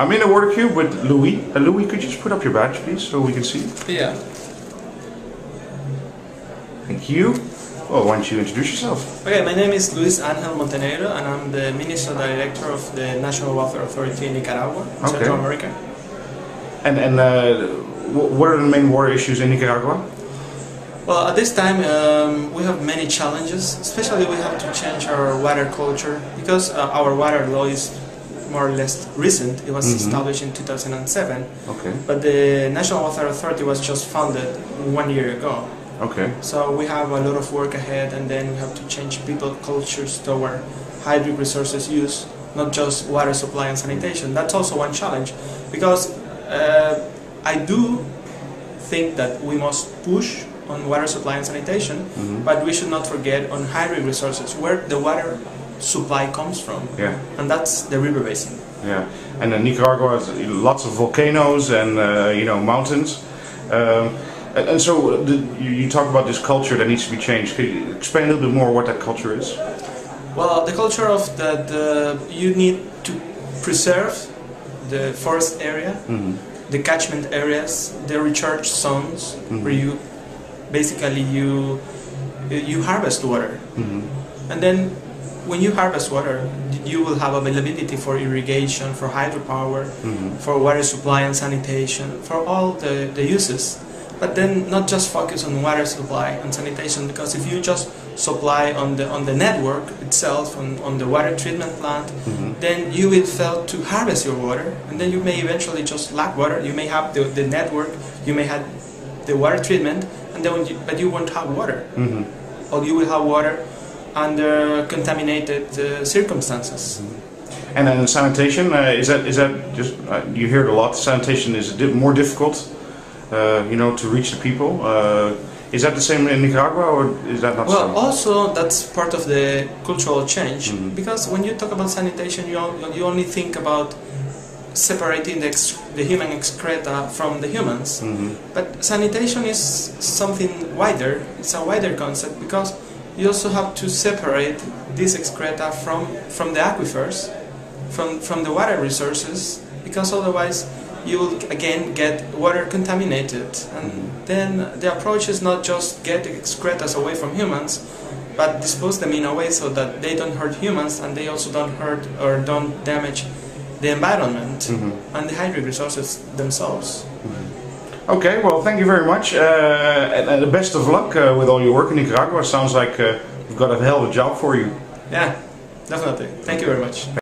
I'm in a WaterCube with Louis. Uh, Louis, could you just put up your badge, please, so we can see? Yeah. Thank you. Well, why don't you introduce yourself? Okay, my name is Luis Angel Montenegro, and I'm the Minister Director of the National Water Authority in Nicaragua, Okay. Central America. And and uh, what are the main water issues in Nicaragua? Well, at this time, um, we have many challenges. Especially, we have to change our water culture because uh, our water law is more or less recent. It was Mhm. established in 2007, Okay. but the National Water Authority was just founded one year ago. Okay. So we have a lot of work ahead, and then we have to change people cultures toward hydric resources use, not just water supply and sanitation. That's also one challenge, because uh, I do think that we must push on water supply and sanitation, Mhm. but we should not forget on hydric resources, where the water supply comes from, Yeah. and that's the river basin. Yeah. And uh, Nicaragua has lots of volcanoes and uh, you know mountains. Um, and, and so uh, the, you, talk about this culture that needs to be changed. Could you explain a little bit more what that culture is? Well, the culture of that uh, you need to preserve the forest area, Mhm. the catchment areas, the recharge zones Mhm. where you basically you you harvest water, Mhm. and then when you harvest water, you will have availability for irrigation, for hydropower, Mhm. for water supply and sanitation, for all the, the uses. But then not just focus on water supply and sanitation because if you just supply on the on the network itself on, on the water treatment plant, Mhm. then you will fail to harvest your water and then you may eventually just lack water. You may have the, the network, you may have the water treatment and then you, but you won't have water. Mhm. Or you will have water under contaminated uh, circumstances. And then sanitation uh, is that is that just uh, you hear it a lot. Sanitation is di- more difficult, uh, you know, to reach the people. Uh, is that the same in Nicaragua, or is that not Well, so? also that's part of the cultural change Mhm. because when you talk about sanitation, you, you only think about separating the, the human excreta from the humans. Mhm. But sanitation is something wider. It's a wider concept because you also have to separate these excreta from from the aquifers, from from the water resources, because otherwise you will again get water contaminated. And then the approach is not just get the excretas away from humans, but dispose them in a way so that they don't hurt humans and they also don't hurt or don't damage the environment Mhm. and the hydric resources themselves. Okay, well, thank you very much, uh, and, and the best of luck uh, with all your work in Nicaragua. Sounds like uh, you've got a hell of a job for you. Yeah, definitely. Thank you very much.